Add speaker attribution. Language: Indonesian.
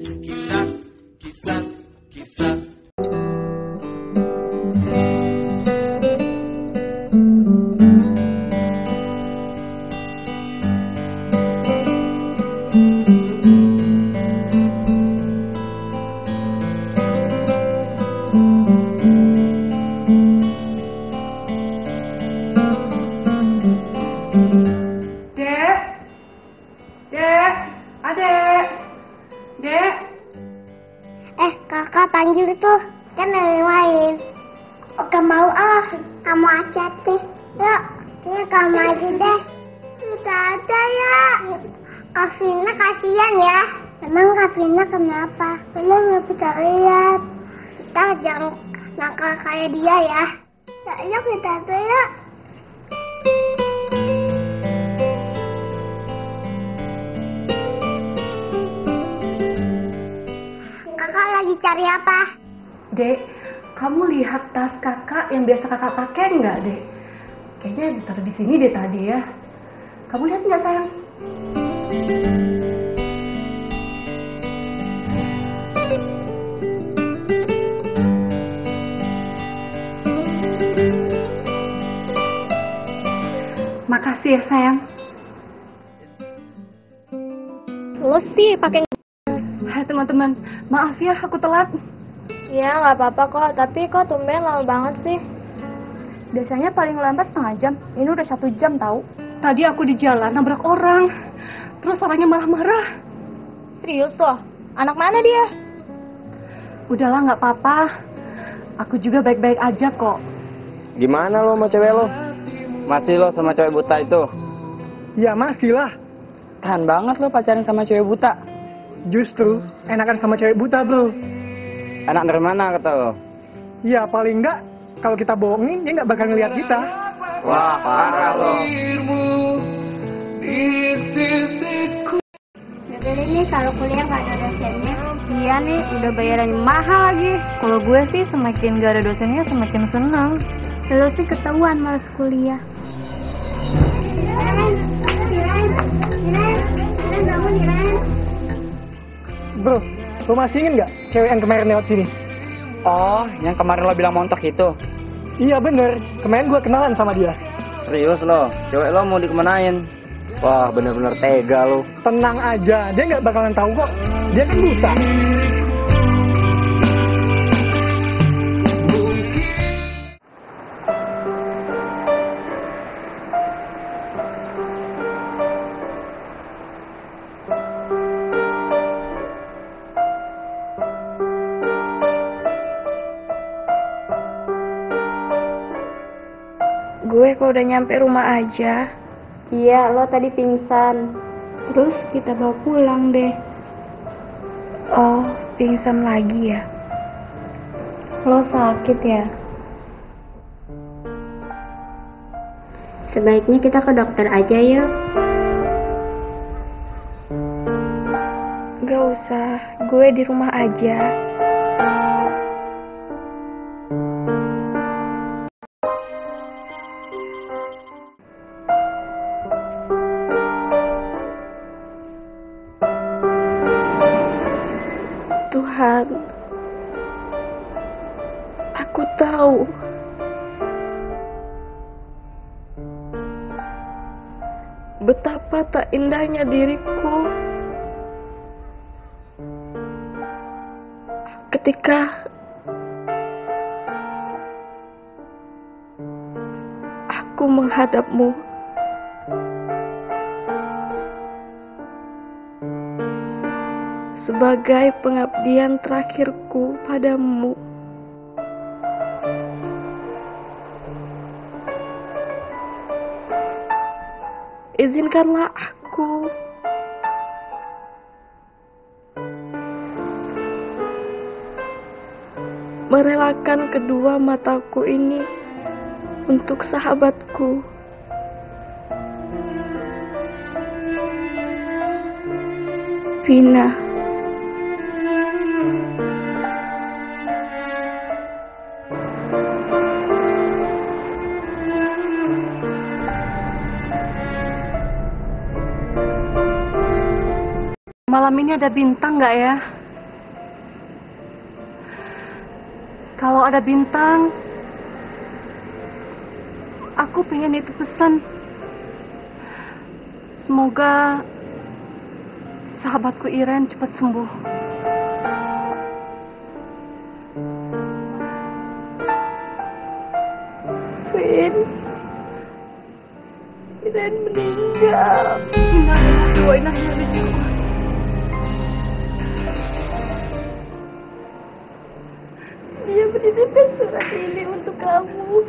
Speaker 1: Quizás, quizás, quizás.
Speaker 2: Ini kamu aja deh. Kita ada ya. Kavina kasihan ya. Emang Kavina kenapa? Emang nggak bisa lihat. Kita jangan nakal kayak dia ya. Ya, yuk kita ada ya. Kakak lagi cari apa?
Speaker 3: Dek, kamu lihat tas kakak yang biasa kakak pakai nggak, dek? Kayaknya ditaruh di sini deh tadi ya. Kamu lihat nggak sayang? Makasih ya sayang.
Speaker 2: Lo sih pakai
Speaker 3: Hai teman-teman, maaf ya aku telat.
Speaker 2: Ya nggak apa-apa kok, tapi kok tumben lama banget sih.
Speaker 4: Biasanya paling lambat setengah jam. Ini udah satu jam tahu.
Speaker 3: Tadi aku di jalan nabrak orang. Terus orangnya malah marah.
Speaker 4: Serius loh? Anak mana dia?
Speaker 3: Udahlah nggak apa-apa. Aku juga baik-baik aja kok.
Speaker 5: Gimana lo sama cewek lo? Masih lo sama cewek buta itu?
Speaker 6: Ya masih lah.
Speaker 5: Tahan banget lo pacaran sama cewek buta.
Speaker 6: Justru enakan sama cewek buta bro.
Speaker 5: Anak dari mana kata lo?
Speaker 6: Ya paling enggak kalau kita bohongin dia nggak bakal ngeliat kita.
Speaker 5: Wah, parah lo.
Speaker 2: Negeri ini kalau kuliah nggak ada dosennya.
Speaker 4: Iya nih, udah bayaran mahal lagi. Kalau gue sih semakin gak ada dosennya semakin senang.
Speaker 2: Lo sih ketahuan males kuliah.
Speaker 6: Bro, lo masih ingin nggak cewek yang kemarin lewat sini?
Speaker 5: Oh, yang kemarin lo bilang montok itu?
Speaker 6: Iya bener, kemarin gua kenalan sama dia.
Speaker 5: Serius lo? Cewek lo mau dikemanain? Wah, bener-bener tega lo.
Speaker 6: Tenang aja, dia nggak bakalan tahu kok. Dia kan buta.
Speaker 4: Gue kok udah nyampe rumah aja. Iya, lo tadi pingsan. Terus kita bawa pulang deh. Oh, pingsan lagi ya? Lo sakit ya?
Speaker 2: Sebaiknya kita ke dokter aja yuk.
Speaker 4: Gak usah, gue di rumah aja. Betapa tak indahnya diriku ketika aku menghadapmu. Sebagai pengabdian terakhirku padamu. Izinkanlah aku merelakan kedua mataku ini untuk sahabatku. Vina.
Speaker 3: Malam ini ada bintang nggak ya? Kalau ada bintang, aku pengen itu pesan. Semoga sahabatku Iren cepat sembuh.
Speaker 4: Vin, Iren meninggal.
Speaker 3: Inna lillahi wa inna.
Speaker 4: Dia menitipkan surat ini untuk kamu.